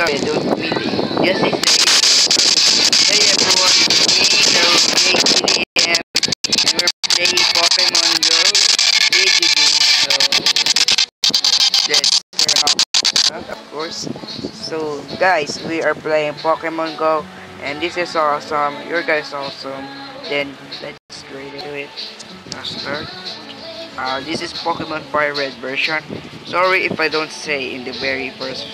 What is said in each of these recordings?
sorry, don't mean it. Just say Hey everyone, me, Naruto, JTDM, and we're playing Pokemon Go game, so that's our house, of course. So guys, we are playing Pokemon Go, and this is awesome, your guys awesome. Then let's go into it. Now start. Uh, this is Pokemon Fire Red version. Sorry if I don't say in the very first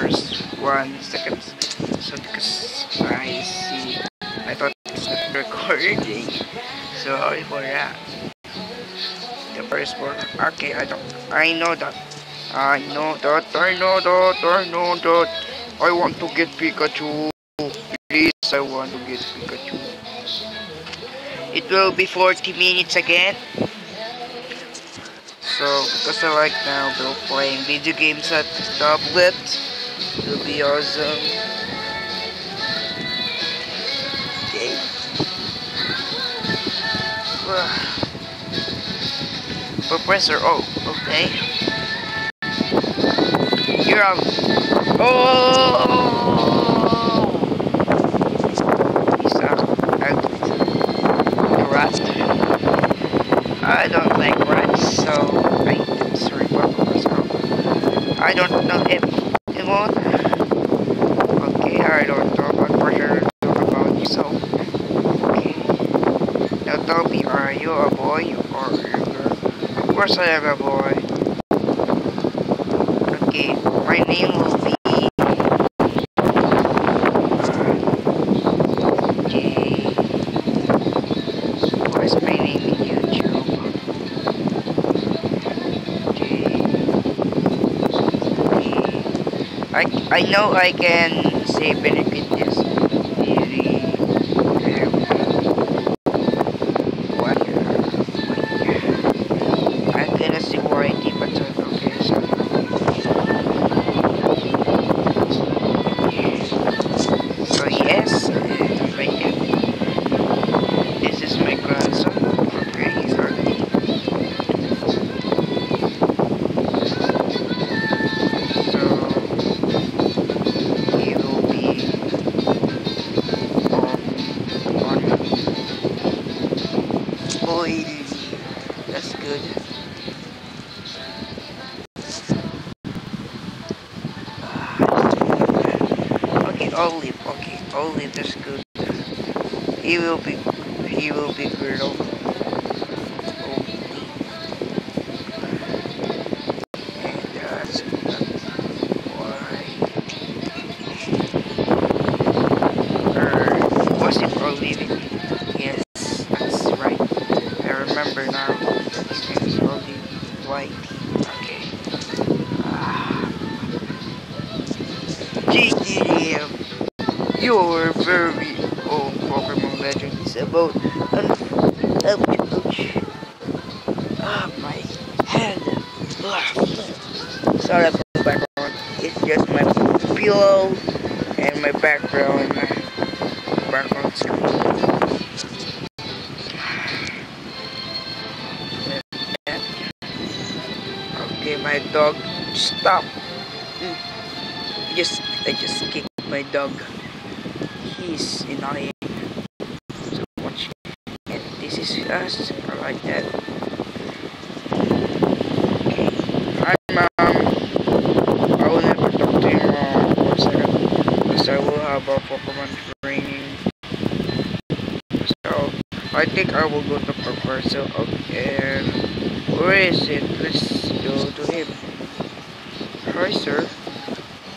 first one seconds. So because I see, I thought it's not recording. Sorry for that. The first one. Okay, I don't. I know that. I know that. I know that. I know that. I want to get Pikachu. Please, I want to get Pikachu. It will be 40 minutes again. So, because I like now bro playing video games at tablet, it will be awesome. Okay. Professor, oh, okay. You're out. Oh! He's out. out. The rat. I don't like rats, so I am sorry for myself. I don't know if it won't. Okay, I don't know about pressure talk about yourself. Okay. Now tell me, are you a boy or a girl? Of course I am a boy. Okay, my name will be my name YouTube? I, I know I can save benefit He will be. He will be girl. Is ouch, ouch. Ah, my head. Sorry about the background. It's just my pillow and my background. Background screen. Okay, my dog. Stop. I just I just kicked my dog. He's annoying so much. And this is us. I like that. Hi mom. I will never talk to your mom for a second. Because I will have a Pokemon training. So I think I will go to Professor Oak. Where is it? Let's go to him. Hi sir.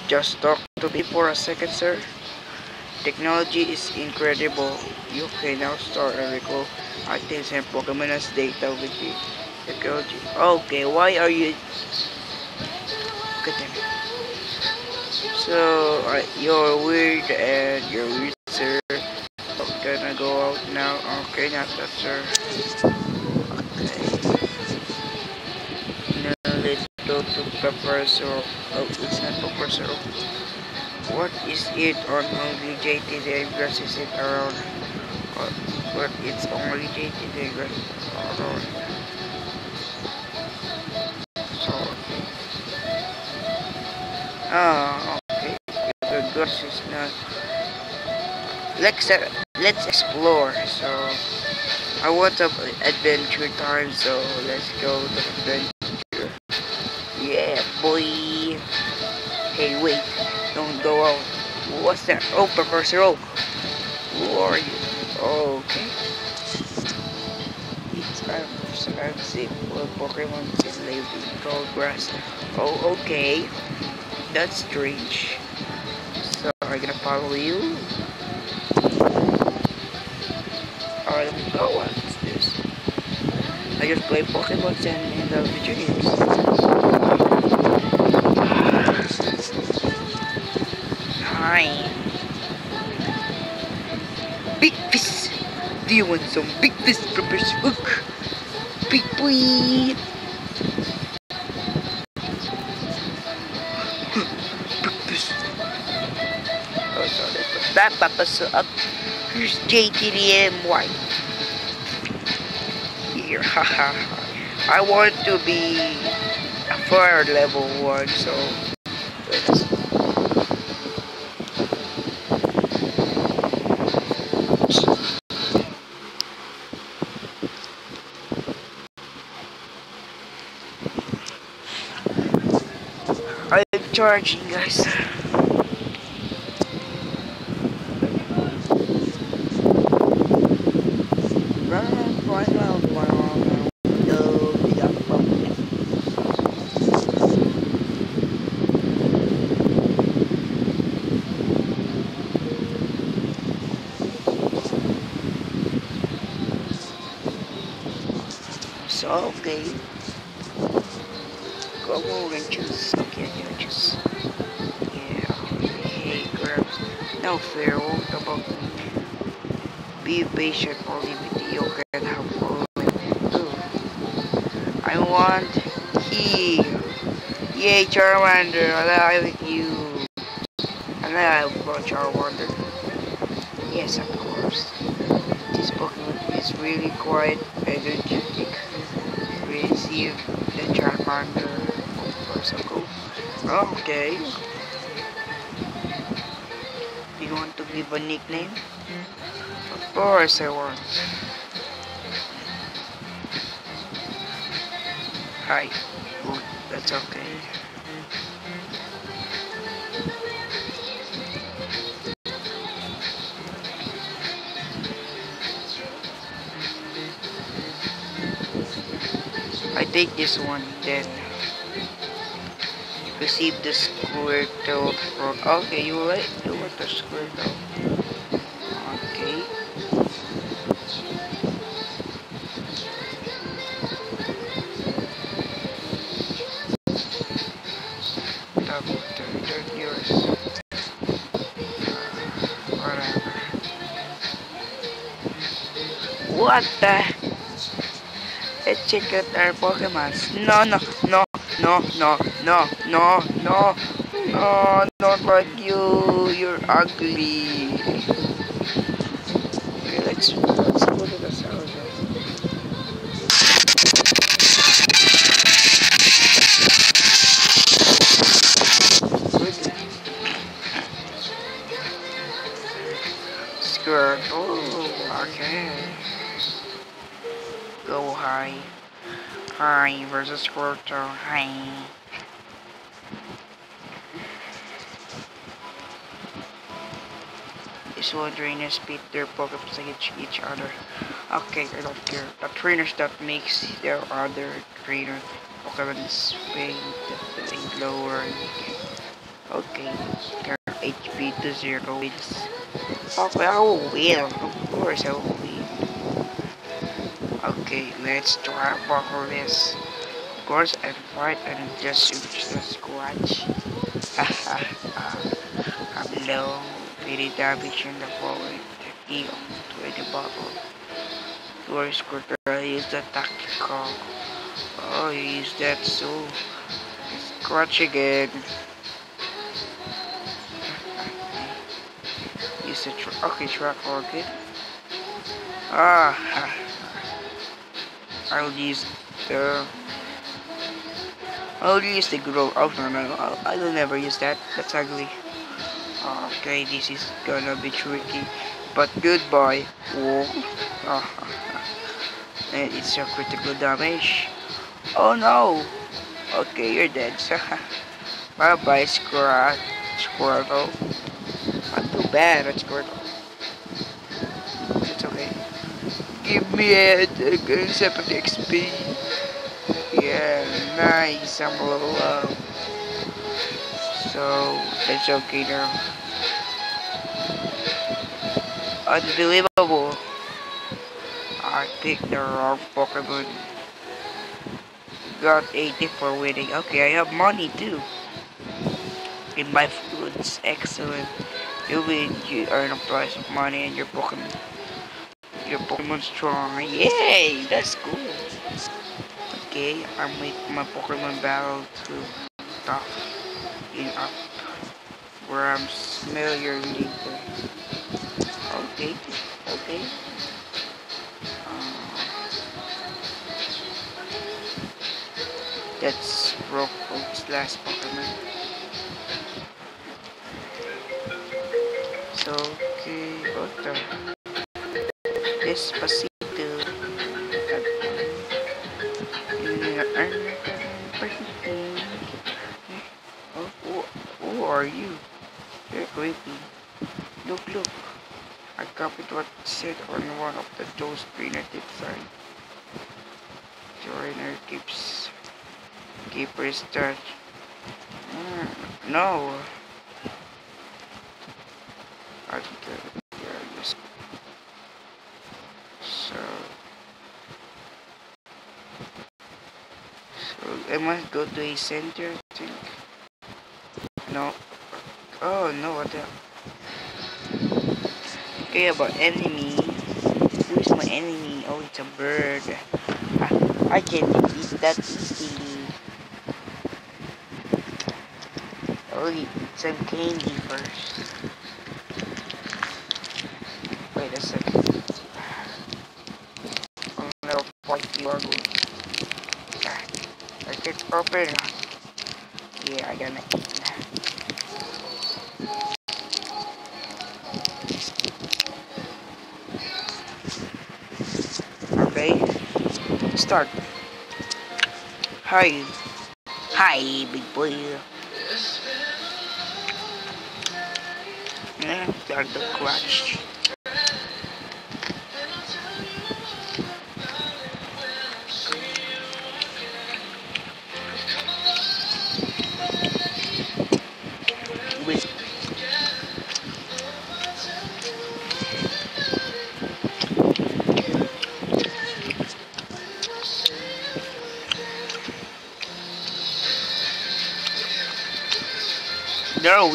Just talk to me for a second, sir. Technology is incredible. You can now start a recall items and Pokemon as data with the technology. Okay, why are you... Him. So, uh, you're weird and you're weird, sir. I'm gonna go out now. Okay, not that, sir. Okay. Now, let's go to Professor. Oh, it's not Professor. What is it on only JT glasses it around? But, but it's only JT glasses around. So, ah, okay. Let's just not. Let's uh, let's explore. So I want to adventure time. So let's go to adventure. Yeah, boy. Hey, wait! Don't go out. What's that? Oh, Professor Oak. Who are you? Okay. It's expensive for Pokemon is living cold grass. Oh, okay. That's strange. So, I'm gonna follow you. Alright, let me go. What's this? I just play Pokemon and in the video games. You want some big fish, Professor Oak? Big boy. big fish. Oh, sorry. That Professor Oak. Here's JTDMY. Here, haha. I want to be a fire level 1, so let's I'm charging, guys. So, okay. Go over and choose. Okay, yeah, choose. Yeah, hey, girls. No fear, won't about me. Be patient, only with you can have fun too. I want he. Yay, Charmander, I like you. And I love Charmander. Yes, of course. This Pokemon is really quite energetic. Receive the Charmander so Okay. Do you want to give a nickname? Course I want. Hi. Good. That's okay. I take this one then. Receive the Squirtle from okay you like you want the. Okay. What the Let's check Pokemons. No, no, no, no, no, no, no, no, no, not like you. You're ugly. Okay, let's let's go to the. Skirt. Oh, okay. Go high. High versus Squirtle. High. Is one trainer speed their Pokemon against each other. Okay, I don't care. The trainers that makes their other trainer Pokemon speed lower. Okay, their HP to zero wins. Okay, I will. Of course I will. Okay, let's try buckle this. Of course, and fight and just reach the squatch. I'm low, very damage in the forward. Eon to the bottle. Your scooter use the tactical. Oh, use that so. Scratch again. Use the tr okay, track orchid. Ah. I'll use the I'll use the grow oh no no I'll, I will never use that that's ugly ah, Okay, this is gonna be tricky. But goodbye. Whoa. Oh. And it's a critical damage. Oh no! Okay, you're dead. bye bye, Squirtle. Squirtle. Not too bad, but Squirtle. Give me a, a 7 XP. Yeah, nice. I'm level up. Uh, so, it's okay now. Unbelievable. I picked the wrong Pokemon. Got 80 for winning. Okay, I have money too. In my foods. Excellent. You win, you earn a prize of money and your Pokemon. Your Pokemon strong. Yay! That's cool. Okay, I make my Pokemon battle to tough in up where I'm familiar later. Okay, okay. Uh, that's Rock's last Pokemon. So, okay, what the? Despacito. Oh, who, who are you? You're creepy. Look, look. I copied what said on one of the those tip sign. Joiner keeps keepers start. Mm, no. I think uh, yeah, just so so I must go to a center I think. No. Oh no what the Okay about enemy. Who is my enemy? Oh it's a bird. Ah, I, I can eat that easily. Oh eat some candy first. Wait a second. I'm gonna fight you ugly. Open. Yeah, I eat now. Okay. Start. Hi. Hi, big boy. Yeah, start the clutch.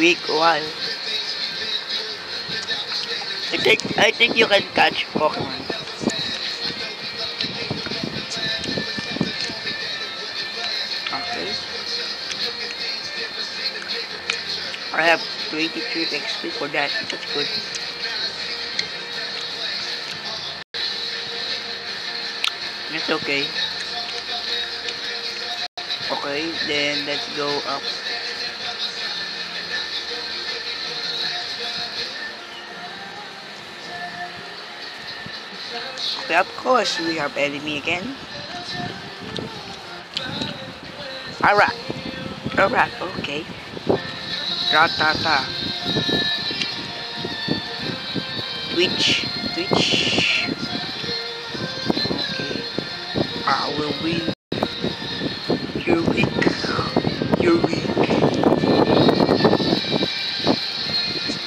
Weak. Why? I think I think you can catch Pokemon. Okay. I have 23 XP for that. That's good. It's okay. Okay, then let's go up. Of course we have enemy again. Alright. Alright, okay. Rattata. Twitch. Twitch. Okay. I will win. You're weak. You're weak.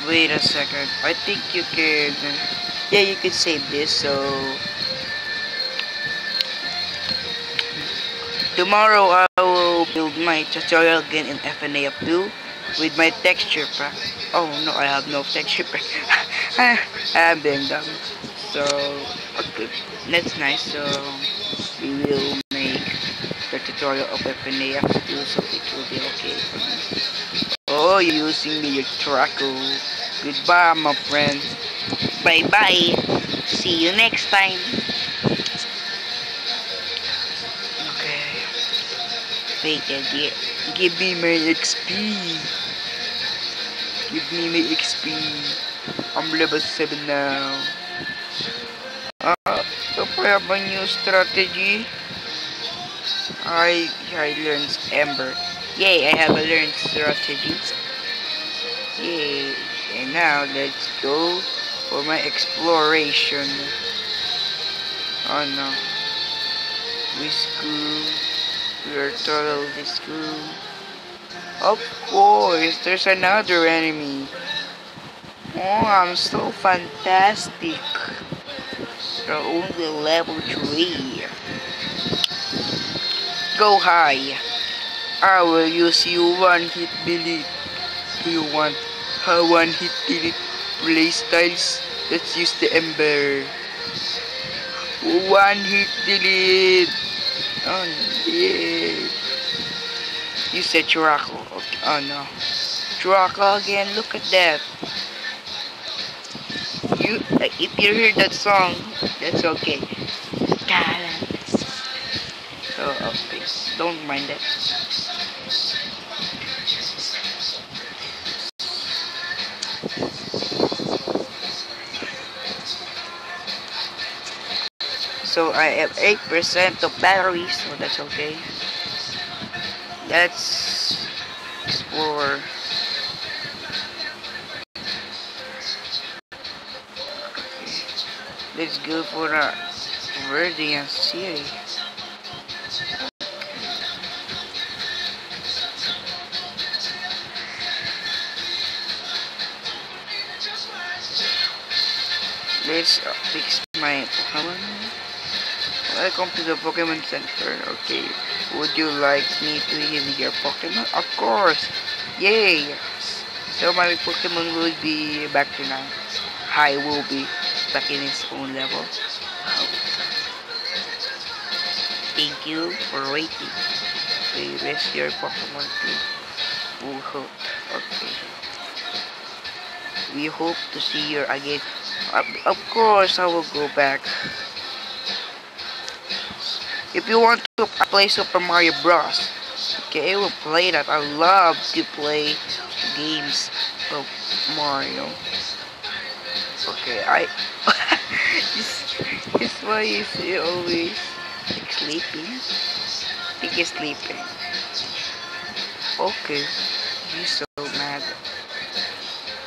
Wait a second. I think you can... Yeah, you can save this, so... Tomorrow I will build my tutorial again in FNA up 2 with my texture pack. Oh no, I have no texture pack. I'm being dumb. So, okay, that's nice. So, we will make the tutorial of FNA up 2 so it will be okay for me. Oh, you're using me, your Traco. Goodbye, my friend. Bye bye. See you next time. Gi- give me my XP. Give me my XP. I'm level 7 now. Uh, so I have a new strategy. I I learned Ember. Yay, I have a learned strategy. Yay. And now let's go for my exploration. Oh no. We screw. We are totally screwed. Of course, there's another enemy. Oh, I'm so fantastic. You're only level 3. Go high. I will use you one hit delete. Do you want a one hit delete playstyles? Let's use the ember. One hit delete. Oh yeah. You said Churaco. Okay. Oh no. Churaco again. Look at that. You, uh, if you hear that song, that's okay. So, okay. Don't mind that. So I have 8% of battery, so that's okay. Let's explore. Let's go for a Viridian City. Let's fix my Pokemon. Welcome to the Pokemon Center. Okay, would you like me to heal your Pokemon? Of course! Yay! So my Pokemon will be back to now. Hi will be back in its own level. Thank you for waiting. Okay, rest your Pokemon to Wuhot. Okay. We hope to see you again. Of course, I will go back. If you want to play Super Mario Bros. Okay, we'll play that. I love to play games of Mario. Okay, I... this, this why is he always like, sleeping? I think he's sleeping. Okay, he's so mad.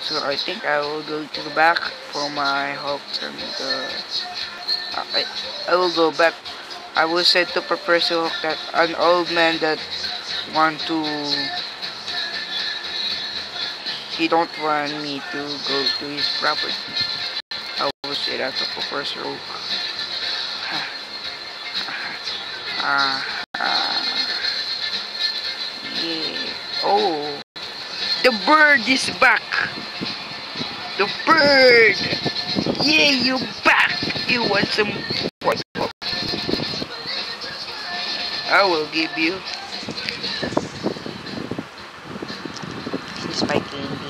So I think I will go to the back for my hopes and uh, I, I will go back I will say to Professor Oak that an old man that want to he don't want me to go to his property. I will say that to Professor Oak. Ah, ah, yeah. Oh, the bird is back. The bird. Yeah, you back. You want some? I will give you. Is my candy.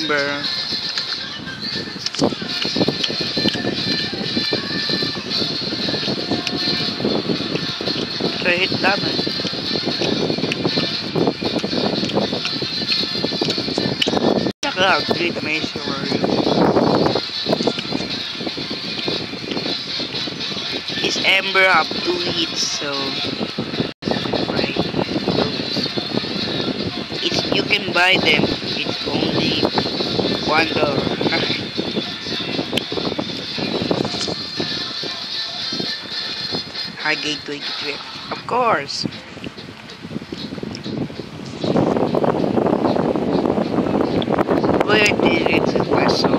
Ember. So hit damage. Naka-upgrade may story. Is Ember up two hits, so right. It's you can buy them cuando Highgate 23 of course. But it, my soul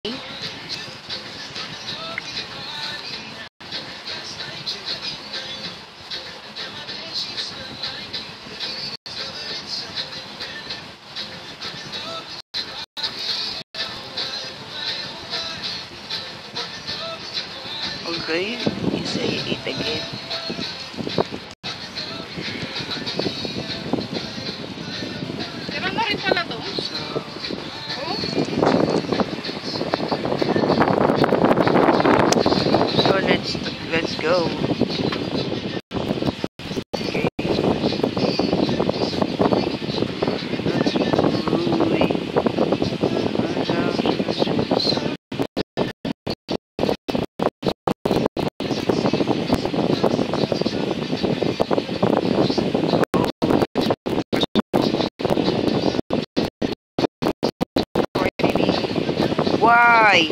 Why?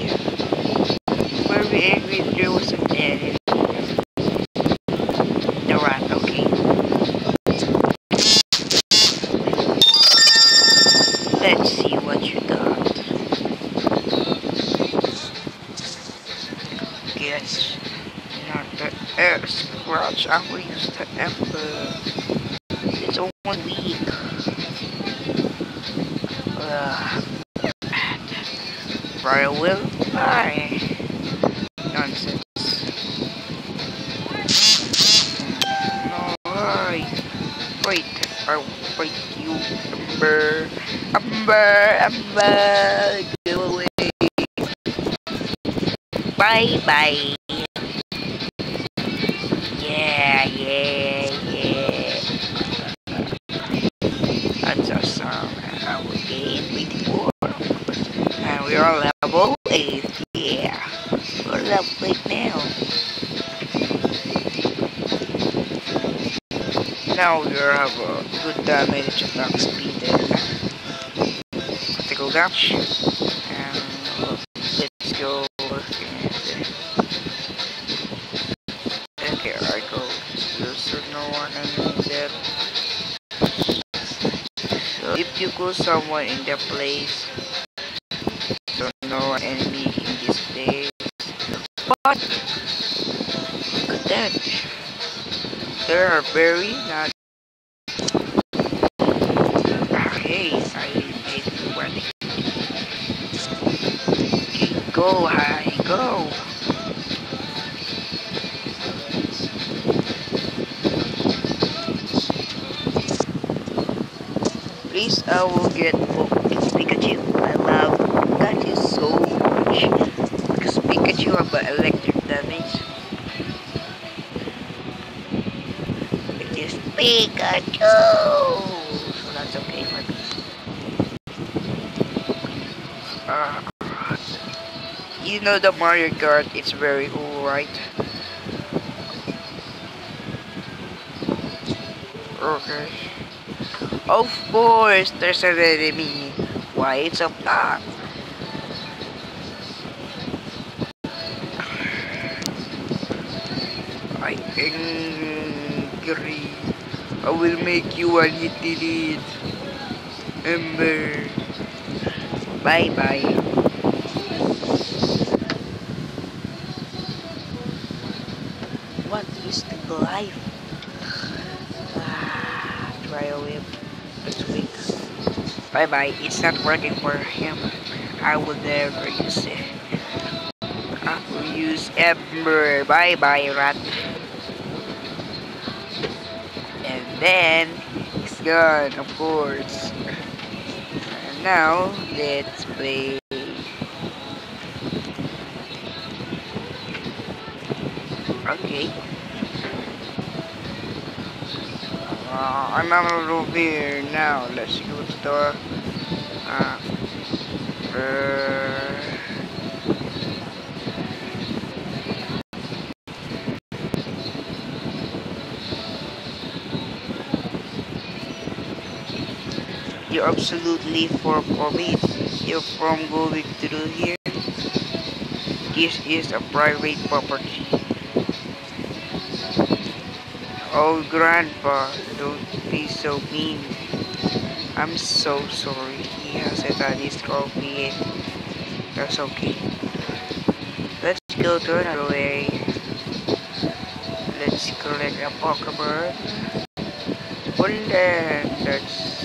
Were we angry there was an edit? The rat, okay. Let's see what you got. Okay, that's not the air scratch. I will use the ember. It's only weak. Uh, Right, I will. Bye. Nonsense. No, why? Wait, I'll fight you, Ember. Ember, Ember, go away. Bye, bye. Yeah, yeah, yeah. That's. I will gain 24. And we are level 8. Yeah. 8 now. Now we have a good damage speed and damage. And let's go. And, I go. There's no one enemy there. If you go somewhere in their place, so no enemy. But look at that. There are very not. Okay, I made ready. Okay, go high, go. Please, I will get more Pikachu. I love Pikachu so much Pikachu have a electric damage. It is Pikachu, so that's okay for. Uh, you know the Mario Kart, it's very cool, right? Okay. Of course, there's an enemy. Why it's a top? I angry. I will make you a little it. Ember. Bye bye. What is the life? Ah, try a whip. Let's weak. Bye bye. It's not working for him. I will never use it. I will use Ember. Bye bye, rat. Then it's gone, of course. And now, let's play. Okay. Uh, I'm over here now. Let's go to the. Uh, uh, you're absolutely for COVID. You're from going through here. This is a private property. Oh, Grandpa, don't be so mean. I'm so sorry. He has a this called me. That's okay. Let's go to another way. Let's collect a Pokemon. Well that's...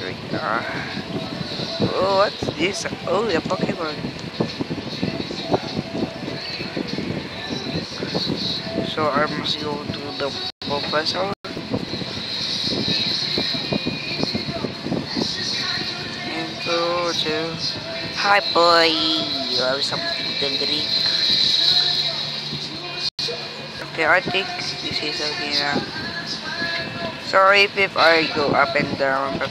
Right, uh, what's this? Oh, a Pokemon. So I must go to the professor. And go to... Hi boy! You have something to drink? Okay, I think this is okay now. Sorry if, if I go up and down, but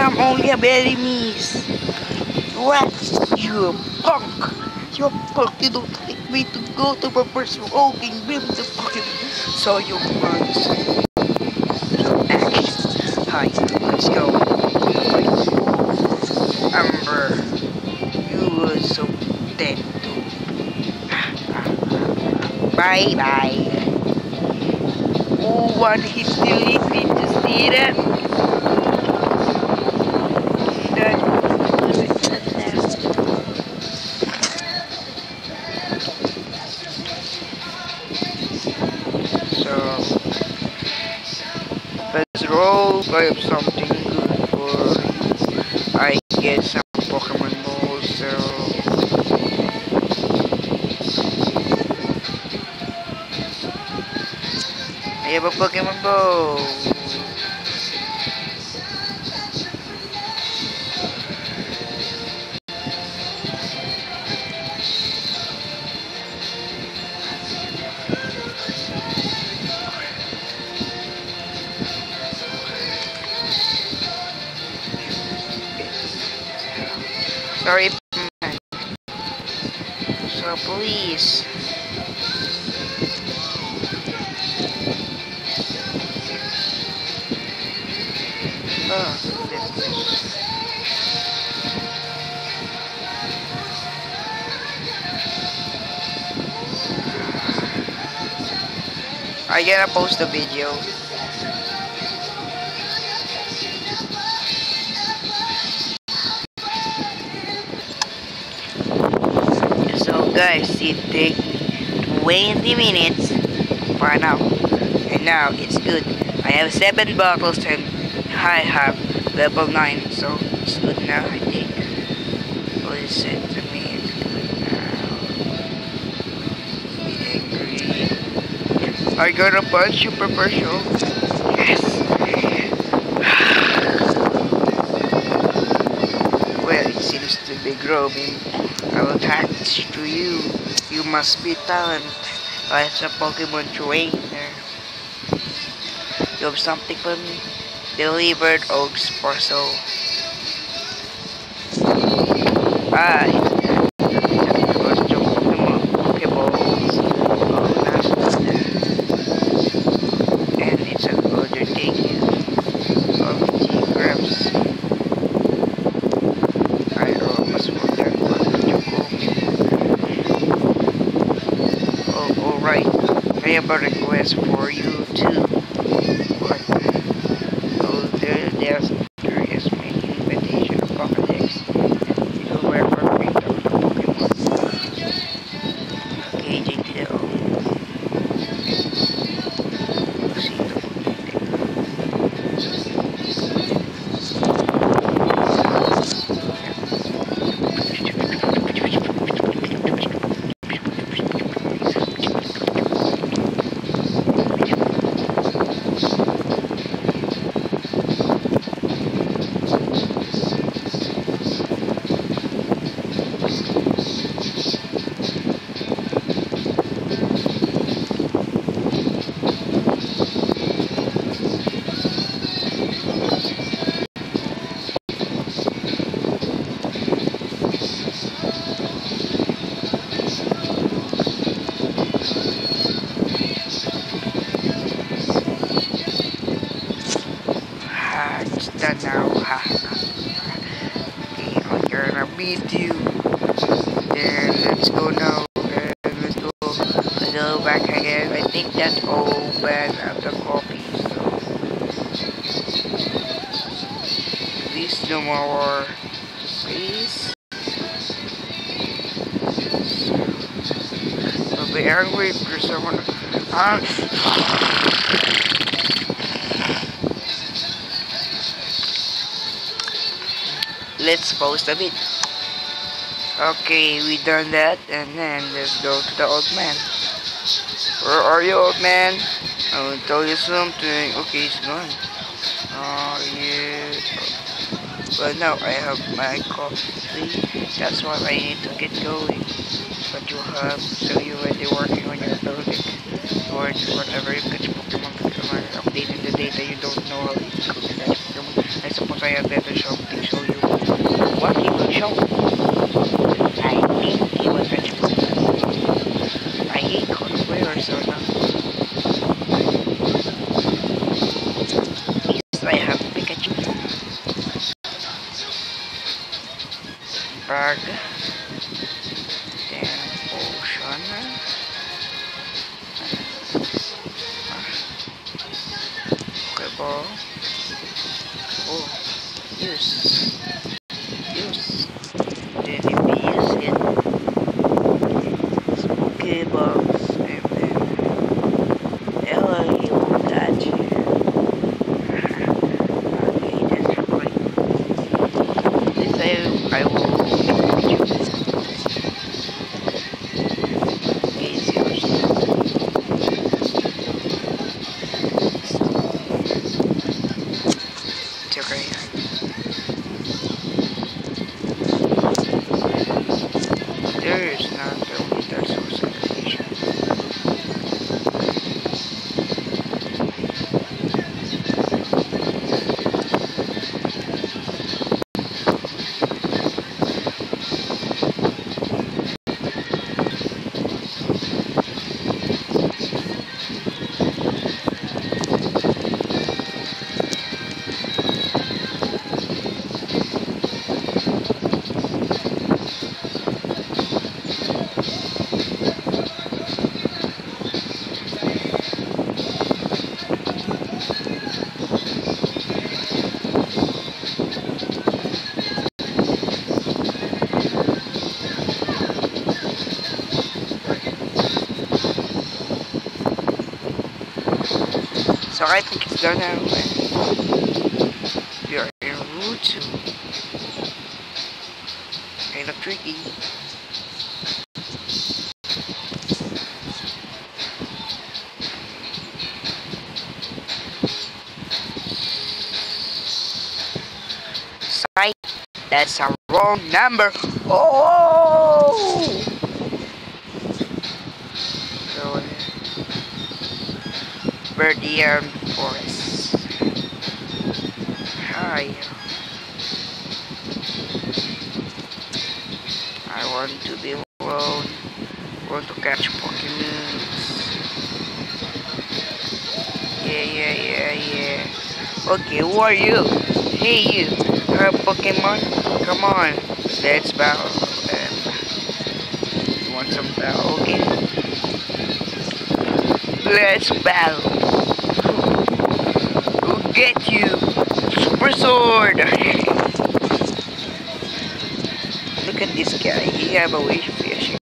I'm only a berry miss. What? You punk! You punk! You don't like me to go to the first walking beam the fucking so you runs. So action. Hi, let's go. Ember, you were so dead too. Bye bye. Oh, one hit delete. Did you see? That. Have something good for. I get some Pokemon balls. So. I have a Pokemon ball. Man. So please. Oh. I gotta post a video. It take 20 minutes for now. And now it's good. I have 7 bottles and I have level 9. So it's good now I think. Listen to me, it's good now. Angry. I got a bunch of professional. Yes. well, it seems to be growing. I will attach to you. You must be talent as a Pokemon trainer. You have something for me? Delivered Oaks Parcel. Bye. Okay, we done that, and then let's go to the old man. Where are you, old man? I will tell you something. Okay, he's gone. Oh, yeah. Well, now I have my coffee. That's why I need to get going. But you have, so you're already working on your So I think it's done now. We are en route to kind of tricky. Site, that's a wrong number. Oh! Viridian forests. Hi. I want to be alone. Want to catch Pokémon? Yeah, yeah, yeah, yeah. Okay, who are you? Hey, you. You're a Pokemon? Come on. Let's battle. Um, you want some battle? Okay. Let's battle get you, Super Sword! Look at this guy, he have a wish of fishing.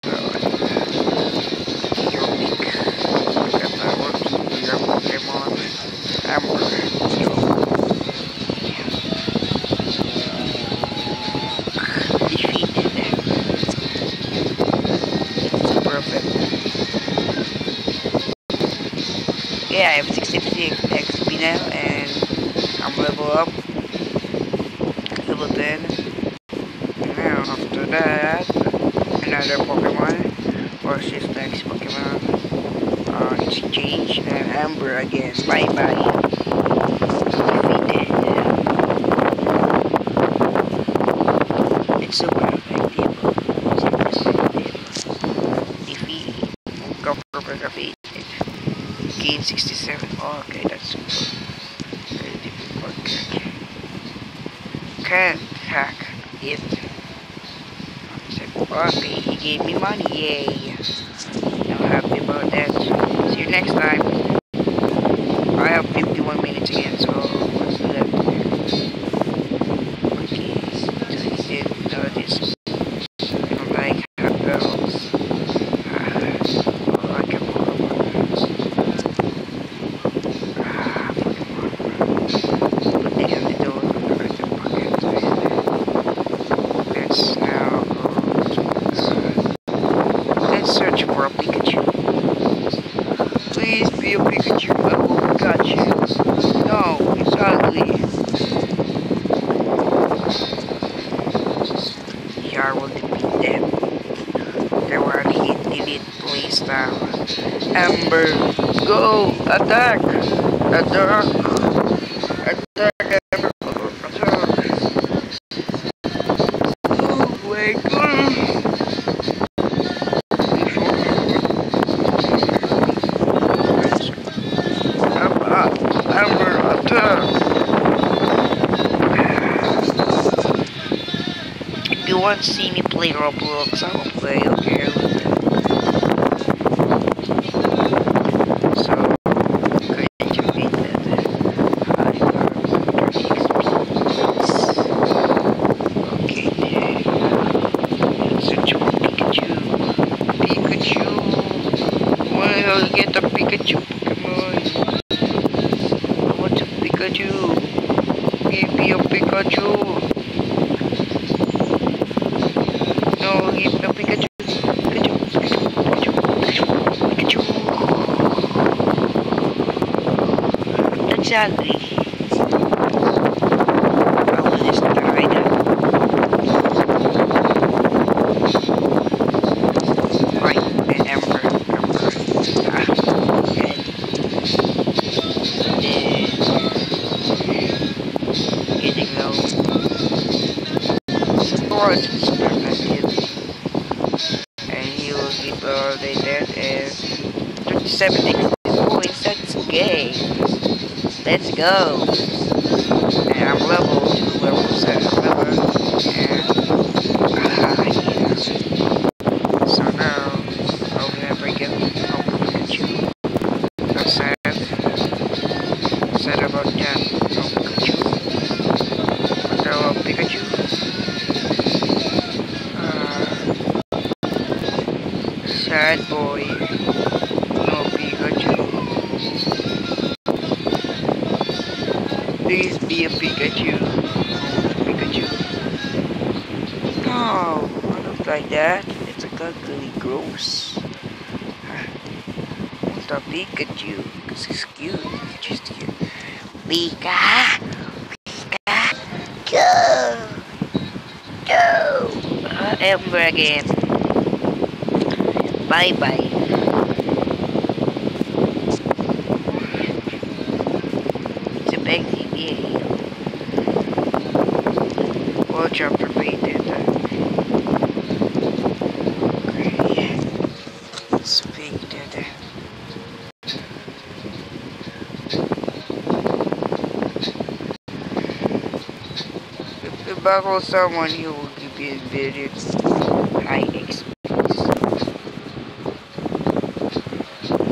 Attack! Attack! Attack everyone! Oh! You want to see me play Roblox, I will will get a Pikachu Pokemon. I want a Pikachu. Give me a Pikachu. No, give me a Pikachu. Pikachu, Pikachu, Pikachu, Pikachu. Pikachu. That's it. Oh. Bye-bye. It's a big TV. Watch out for me, dude. If Speak, dude. Buckle someone he will give you a video. IX, please.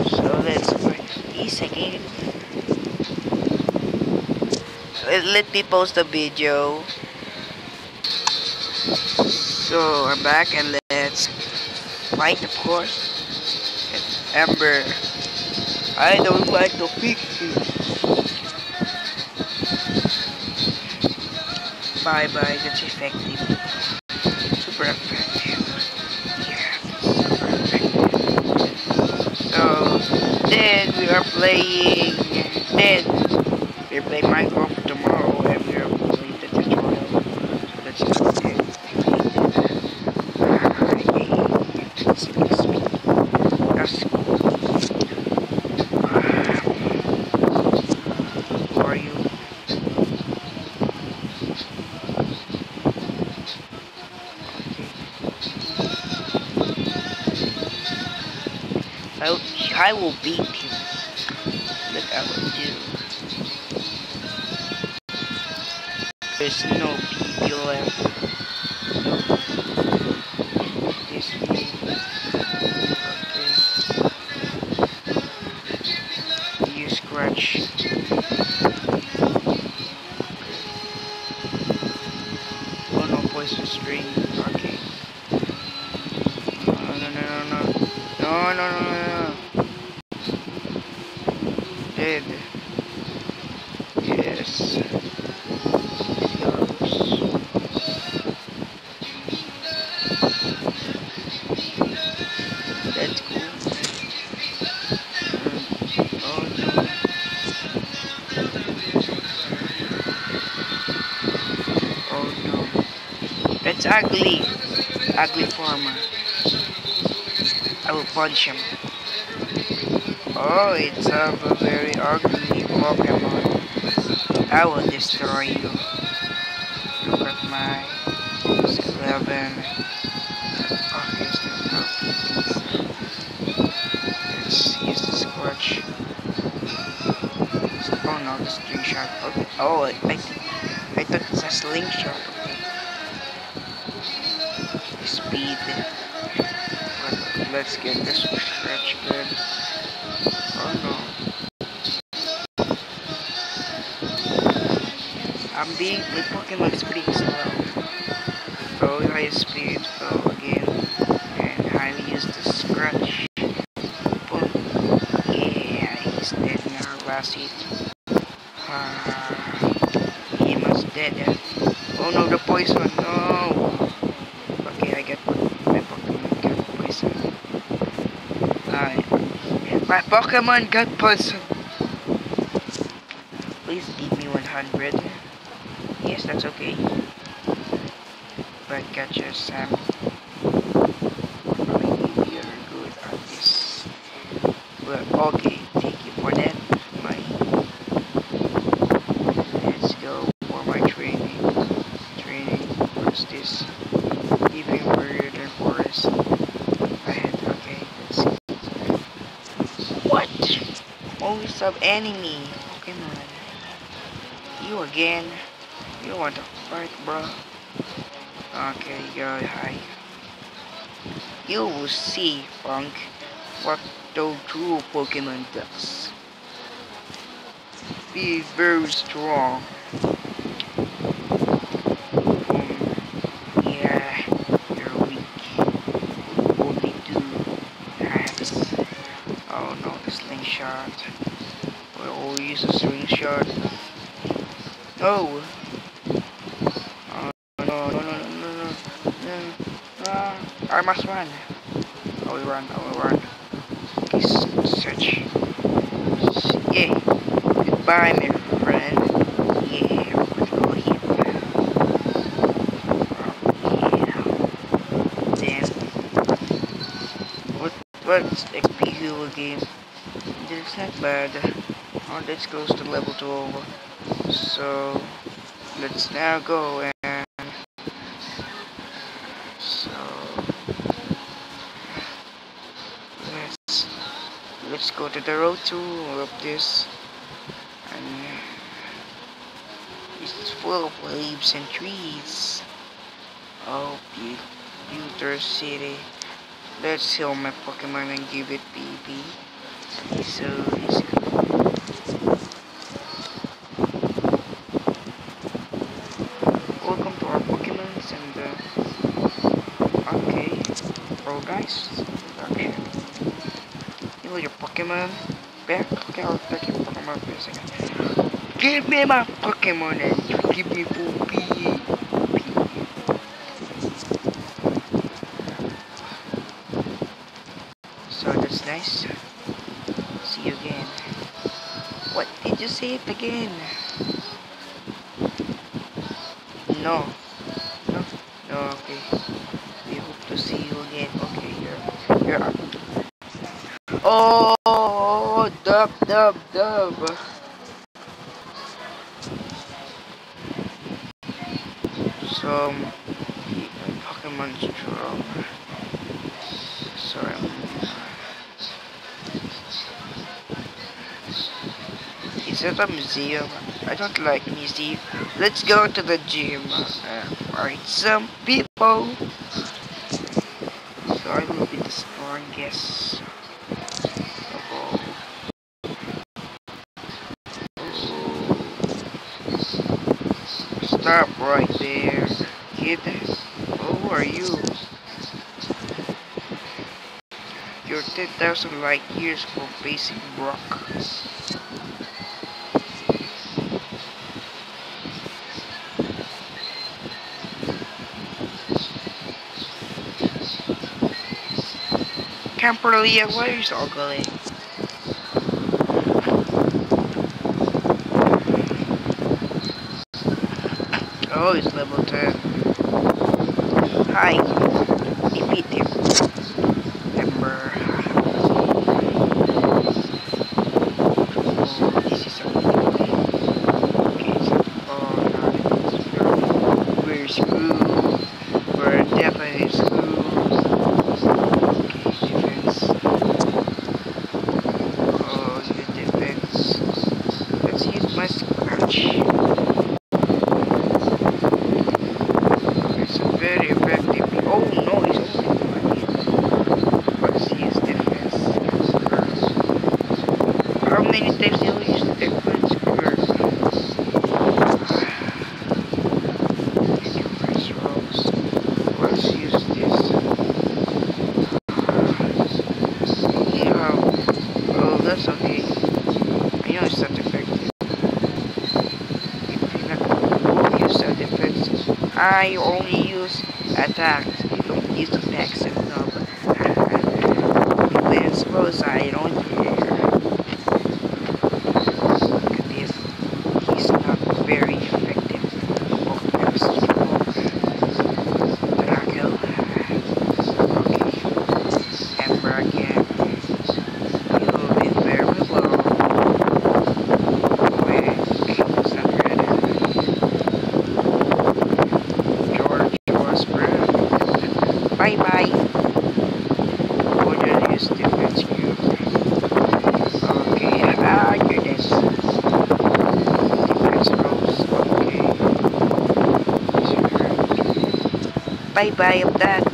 So let's bring again. Let, let me post the video. So I'm back and let's fight, of course. Ember, I don't like to pick Bye bye, that's effective. Super effective. We are playing then we're playing Minecraft tomorrow and we are playing the tutorial. So let's Who are you? I, I will beat Yours. That's cool. Mm. Oh no. Oh no. That's ugly. Ugly farmer. I will punch him. Oh, it's a very ugly Pokemon. I will destroy you. Look at my eleven. Okay, still no. Let's use the scorch. Oh no, the slingshot. Okay. Oh, I I thought it's a slingshot. Okay. Speed. Let's get this scratch good. Oh no. I'm being my Pokemon is pretty slow. Go high speed, go again. And I use the scratch. Boom. Yeah, he's dead now. Last hit. Ah, he must dead. Oh no, the poison. No. Okay, I get my Pokemon got poison. Alright. My Pokemon got poison. Please give me 100. Yes, that's okay. But gotcha, Sam. Oh, you're good at this. Well, okay. Thank you for that. My. Let's go for my training. Training. What's this? Even warrior than forest. Ahead. Okay. Let's see. What? Only sub enemy. Pokemon. You again? You want to fight, bro? Okay, go hi. You will see, Funk, what the true Pokemon does. Be very strong. Um, yeah, you're weak. Only two hands. Oh no, the slingshot. We'll use a slingshot. Oh, no, no, no, no, no, no. Ah, I must run. I will run, I will run. S- search. Yeah. Goodbye, my friend. Yeah, let's go here. Oh, yeah. Damn. What, what's XP heal again? That's not bad. Oh, that's close to level 12. So let's now go and so let's let's go to the road to of this and it's full of leaves and trees. Oh, Pu- Pewter City. Let's heal my Pokemon and give it PP. So Pokemon back out fucking Pokemon for. Give me my Pokemon and you give me full P. So that's nice. See you again. What did you say it again? No. No? No, okay. dub dub. Some Pokemon's drop. Sorry. Is it a museum? I don't like museum. Let's go to the gym. Uh, right, some people. also like years for basic rock. Camper Liam, why are you so ugly? Oh, he's level 10. Hi. my own bye-bye of that.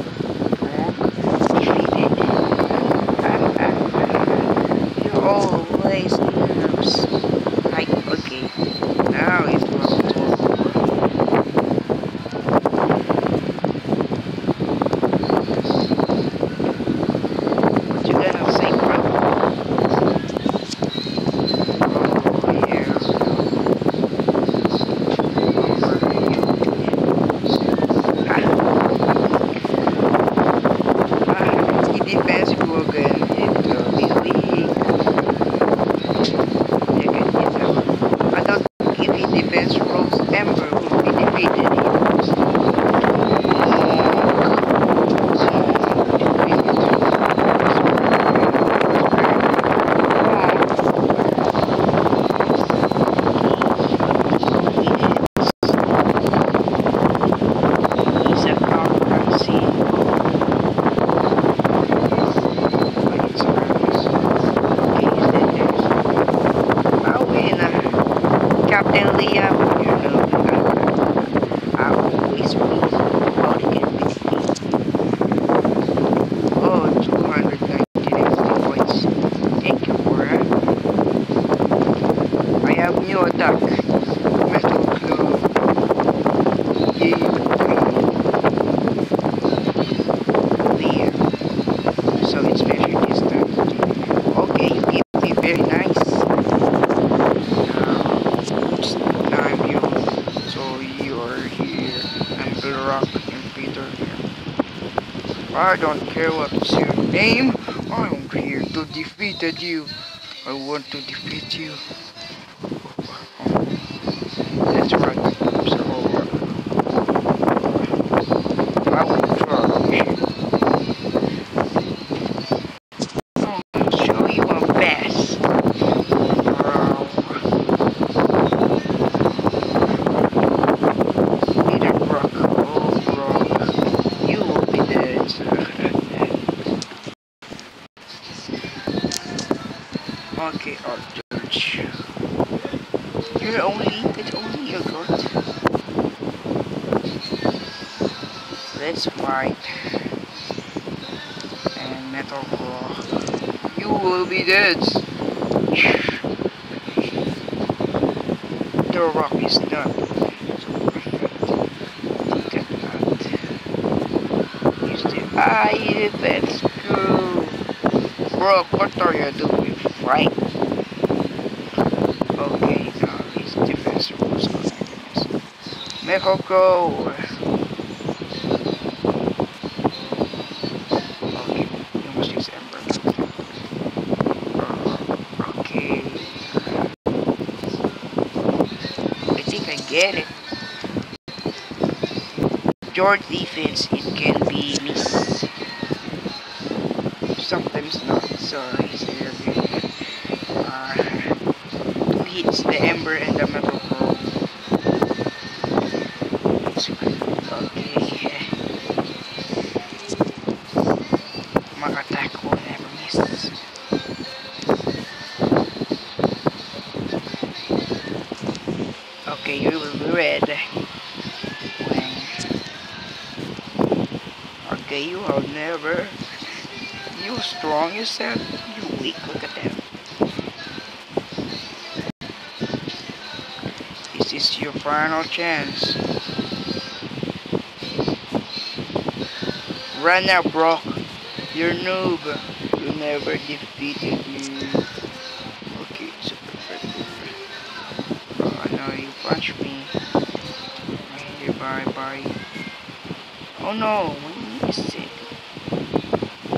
I don't care what's your name. I'm here to defeat you. I want to defeat you. That's right. So I will try. I'll show you my best. Peter Brock, oh Brock, you will be dead. okay, Archurch. You're only, it's only a god. Let's fight. And Metal Claw, you will be dead. The rock is done. So perfect. Look at that. Use the eye defense. Go. Bro, what are you doing? Fight. Okay, now his defense rules are. Metal Claw. Okay, you must use Ember. Uh, okay. I think I get it. George defense, it can be miss. Sometimes not, so good. Uh, hits, the Ember and the Metal Claw. It's okay. My attack will never miss. Okay, you will be red. When... Okay, you will never. You strong yourself. You weak. Look at that. This is your final chance. Run now, bro. You're noob. You never defeated me. Okay, super perfect. Oh no, you punched me. Bye bye. Oh no, we missed it.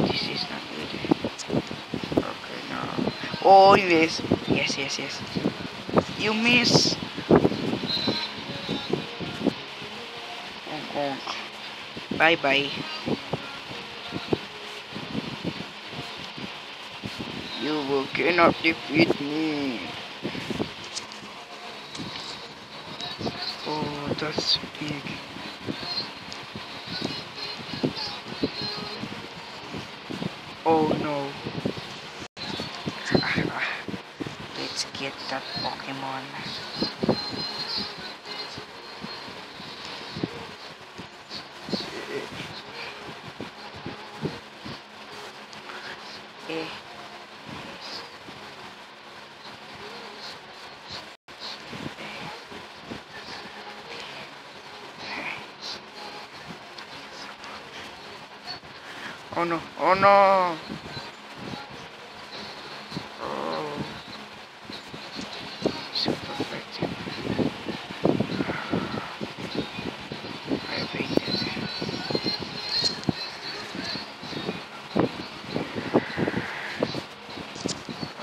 This is not good. Okay, no. Oh yes, yes, yes. You miss. Bye bye. You cannot defeat me. Oh, that's big. Oh no. Let's get that Pokemon. Eh. Oh no, oh no! Oh. Super effective. I fainted.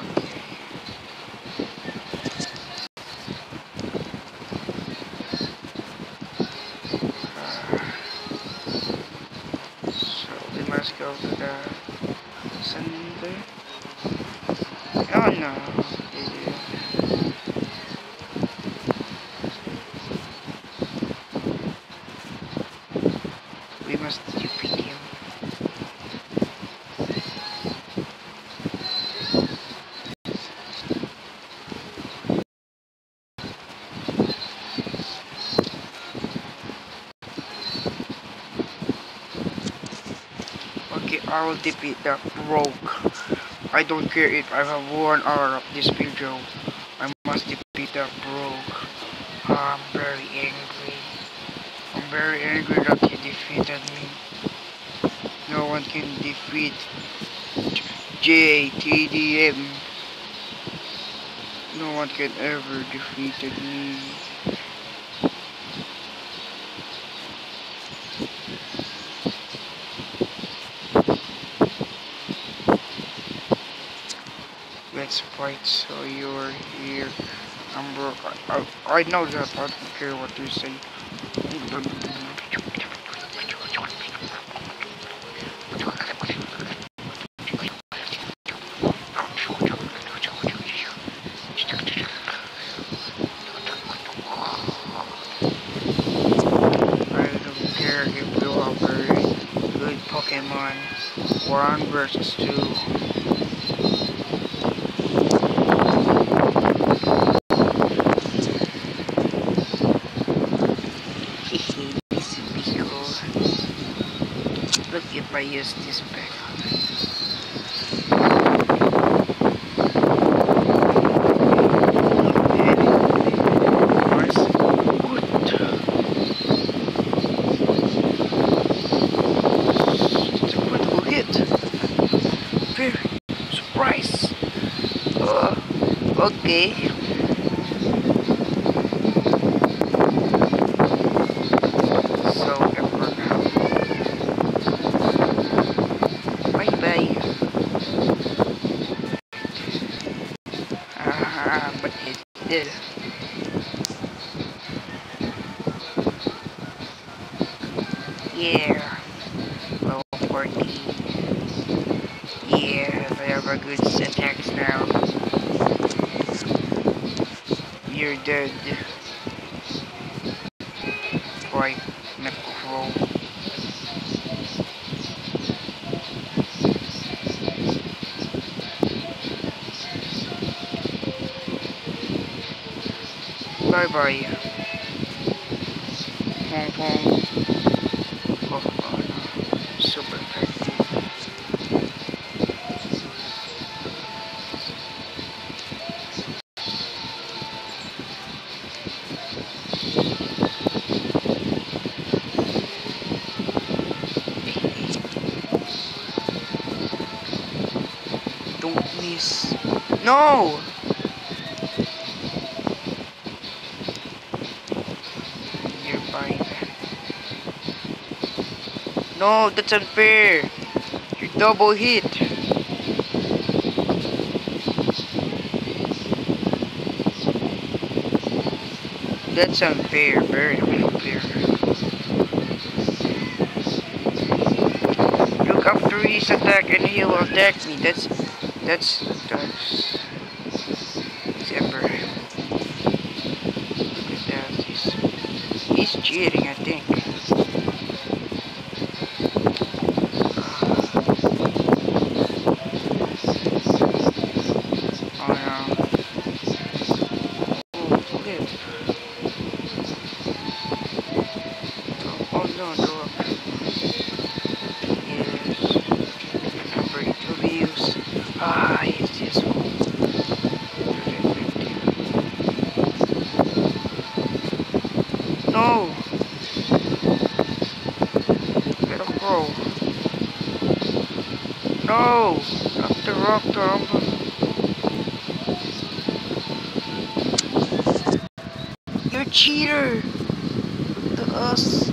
Okay. So we must go to the Sunday. Oh no. Idiot. We must defeat him. Okay, I will defeat that rogue. I don't care if I have one hour of this video. I must defeat that rogue. I'm very angry. I'm very angry that he defeated me. No one can defeat JTDM. No one can ever defeat me. Let's fight. So you're here. I'm Brock. I, I, know that. I don't care what you say. I don't care if you are very good Pokemon. One versus two. Hehe, this would be cool. Look if I use this back. Very surprise. Uh, okay. So for now. Bye bye. Ah, but it did. Yeah. Level 14. Yeah, I have a good syntax now. You're dead. Quite necro. Bye bye. Pong pong. No, that's unfair. You double hit. That's unfair, very unfair. Look after his attack and he will attack me. That's that's that's Zephyr. Look at that. He's, he's cheating, I think. Oh no. Oh, flip. Oh no, no. Yes. Number two views. Ah, it's this one. No! Let him go. No! Not the rock tomb. You're a cheater! The us,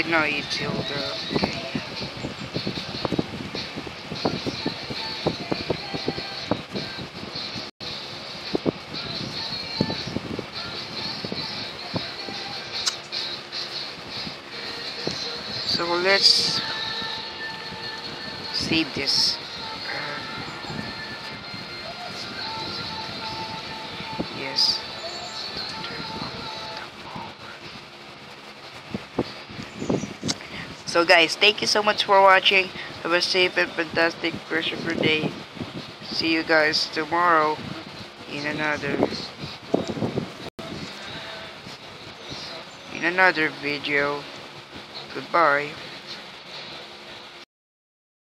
I know it's guys, thank you so much for watching. Have a safe and fantastic rest of your day. See you guys tomorrow in another in another video. Goodbye.